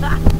ha ha ha!